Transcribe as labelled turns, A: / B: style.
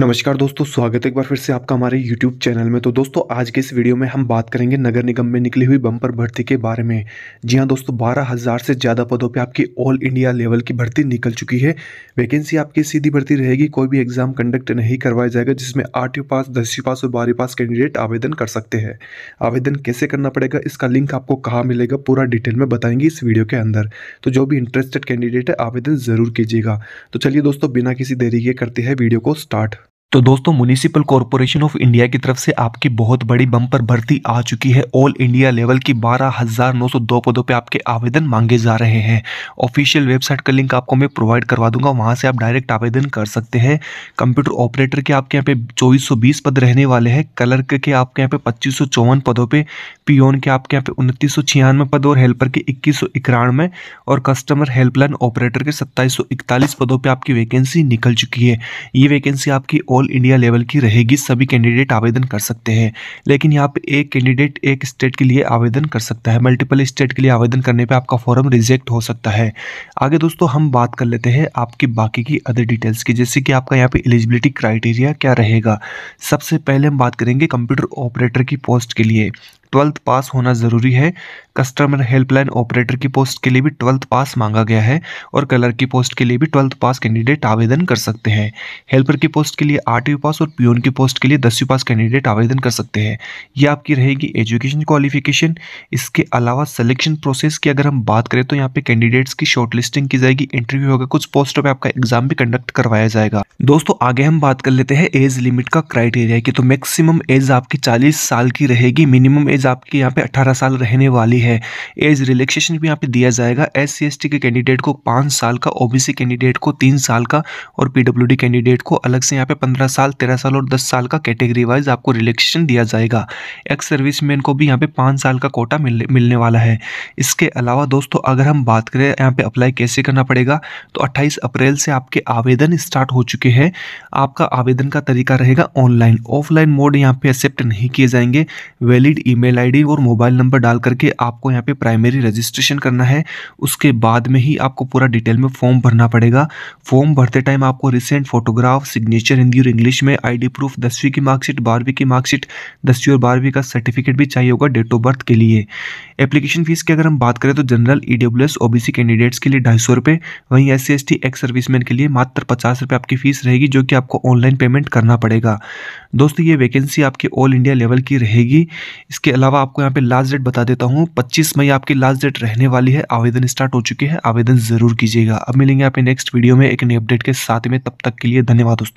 A: नमस्कार दोस्तों, स्वागत है एक बार फिर से आपका हमारे YouTube चैनल में। तो दोस्तों, आज के इस वीडियो में हम बात करेंगे नगर निगम में निकली हुई बम्पर भर्ती के बारे में। जी हाँ दोस्तों, बारह हज़ार से ज़्यादा पदों पे आपकी ऑल इंडिया लेवल की भर्ती निकल चुकी है। वैकेंसी आपकी सीधी भर्ती रहेगी, कोई भी एग्ज़ाम कंडक्ट नहीं करवाया जाएगा, जिसमें आठ पास, दसवीं पास और बारहवीं पास कैंडिडेट आवेदन कर सकते हैं। आवेदन कैसे करना पड़ेगा, इसका लिंक आपको कहाँ मिलेगा, पूरा डिटेल में बताएँगे इस वीडियो के अंदर। तो जो भी इंटरेस्टेड कैंडिडेट है, आवेदन ज़रूर कीजिएगा। तो चलिए दोस्तों, बिना किसी देरी के करते हैं वीडियो को स्टार्ट
B: तो दोस्तों म्यूनिसिपल कॉरपोरेशन ऑफ़ इंडिया की तरफ़ से आपकी बहुत बड़ी बम्पर भर्ती आ चुकी है। ऑल इंडिया लेवल की बारह हज़ार नौ सौ दो पदों पे आपके आवेदन मांगे जा रहे हैं। ऑफिशियल वेबसाइट का लिंक आपको मैं प्रोवाइड करवा दूँगा। वहाँ से आप डायरेक्ट आवेदन कर सकते हैं। कंप्यूटर ऑपरेटर के आपके यहाँ पे चौबीस पद रहने वाले हैं। क्लर्क के आपके यहाँ पे पच्चीस पदों पर पियोन के आपके यहाँ पे उनतीस पद और हेल्पर के इक्कीस और कस्टमर हेल्पलाइन ऑपरेटर के सत्ताईस पदों पर आपकी वैकेंसी निकल चुकी है। ये वैकेंसी आपकी ऑल इंडिया लेवल की रहेगी, सभी कैंडिडेट आवेदन कर सकते हैं। लेकिन यहाँ पे एक कैंडिडेट एक स्टेट के लिए आवेदन कर सकता है। मल्टीपल स्टेट के लिए आवेदन करने पे आपका फॉर्म रिजेक्ट हो सकता है। आगे दोस्तों, हम बात कर लेते हैं आपकी बाकी की अदर डिटेल्स की, जैसे कि आपका यहाँ पर एलिजिबिलिटी क्राइटेरिया क्या रहेगा। सबसे पहले हम बात करेंगे कंप्यूटर ऑपरेटर की पोस्ट के लिए। ट्वेल्थ पास होना ज़रूरी है। कस्टमर हेल्पलाइन ऑपरेटर की पोस्ट के लिए भी ट्वेल्थ पास मांगा गया है और कलर की पोस्ट के लिए भी ट्वेल्थ पास कैंडिडेट आवेदन कर सकते हैं। हेल्पर की पोस्ट के लिए आठवीं पास और पियोन की पोस्ट के लिए दसवीं पास कैंडिडेट आवेदन कर सकते हैं। ये आपकी रहेगी एजुकेशन क्वालिफिकेशन। इसके अलावा सिलेक्शन प्रोसेस की अगर हम बात करें तो यहाँ पे कैंडिडेट्स की शॉर्ट लिस्टिंग की जाएगी, इंटरव्यू होगा, कुछ पोस्टों पर आपका एग्ज़ाम भी कंडक्ट करवाया जाएगा। दोस्तों, आगे हम बात कर लेते हैं एज लिमिट का क्राइटेरिया की। तो मैक्सिमम एज आपकी चालीस साल की रहेगी, मिनिमम एज आपकी यहाँ पे अट्ठारह साल रहने वाली है। एज रिलैक्सेशन भी यहाँ पे दिया जाएगा। एस सी के कैंडिडेट को पाँच साल का ओबीसी कैंडिडेट को तीन साल का और पीडब्ल्यूडी कैंडिडेट को अलग से यहाँ पे पंद्रह साल, तेरह साल और दस साल का कैटेगरी वाइज आपको रिलैक्सेशन दिया जाएगा। एक्स सर्विसमैन को भी यहाँ पे पाँच साल का कोटा मिलने मिलने वाला है। इसके अलावा दोस्तों, अगर हम बात करें, यहाँ पे अप्लाई कैसे करना पड़ेगा तो अट्ठाईस अप्रैल से आपके आवेदन स्टार्ट हो चुके हैं। आपका आवेदन का तरीका रहेगा ऑनलाइन ऑफलाइन मोड यहाँ पे एक्सेप्ट नहीं किए जाएँगे। वैलिड ईमेल आईडी और मोबाइल नंबर डाल करके आपको यहाँ पे प्राइमरी रजिस्ट्रेशन करना है। उसके बाद में ही आपको पूरा डिटेल में फॉर्म भरना पड़ेगा। फॉर्म भरते टाइम आपको रिसेंट फोटोग्राफ सिग्नेचर हिंदी और इंग्लिश में आईडी प्रूफ दसवीं की मार्कशीट बारहवीं की मार्कशीट दसवीं और बारहवीं का सर्टिफिकेट भी चाहिए होगा डेट ऑफ़ बर्थ के लिए। एप्लीकेशन फ़ीस की अगर हम बात करें तो general E W OBC candidates के लिए ढाई सौ रुपये वहीं एस सी एक्स सर्विसमैन के लिए मात्र पचास रुपये आपकी फ़ीस रहेगी, जो कि आपको ऑनलाइन पेमेंट करना पड़ेगा। दोस्तों, ये वैकेंसी आपकी ऑल इंडिया लेवल की रहेगी। इसके अलावा आपको यहाँ पे लास्ट डेट बता देता हूँ 25 मई आपकी लास्ट डेट रहने वाली है, आवेदन स्टार्ट हो चुके हैं, आवेदन ज़रूर कीजिएगा। अब मिलेंगे आप नेक्स्ट वीडियो में एक नई अपडेट के साथ में, तब तक के लिए धन्यवाद दोस्तों।